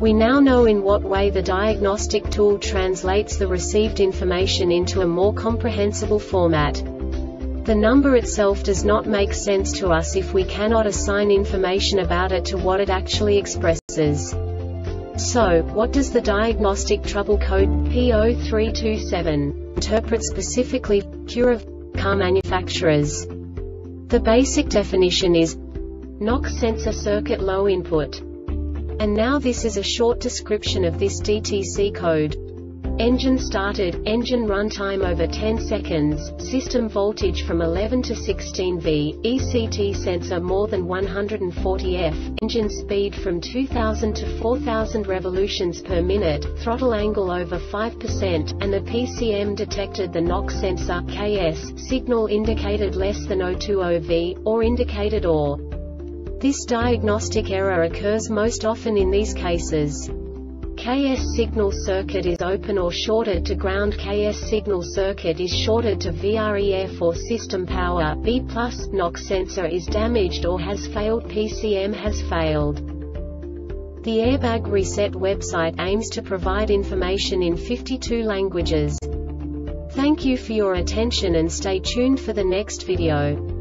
We now know in what way the diagnostic tool translates the received information into a more comprehensible format. The number itself does not make sense to us if we cannot assign information about it to what it actually expresses. So, what does the diagnostic trouble code P0327 interpret specifically Acura car manufacturers? The basic definition is knock sensor circuit low input. And now this is a short description of this DTC code. Engine started, engine runtime over 10 seconds, system voltage from 11 to 16 V, ECT sensor more than 140 F, engine speed from 2000 to 4000 revolutions per minute, throttle angle over 5%, and the PCM detected the knock sensor KS, signal indicated less than 020 V, or indicated OR. This diagnostic error occurs most often in these cases. KS signal circuit is open or shorted to ground KS signal circuit is shorted to VREF or system power B+, knock sensor is damaged or has failed PCM has failed. The Airbag Reset website aims to provide information in 52 languages. Thank you for your attention and stay tuned for the next video.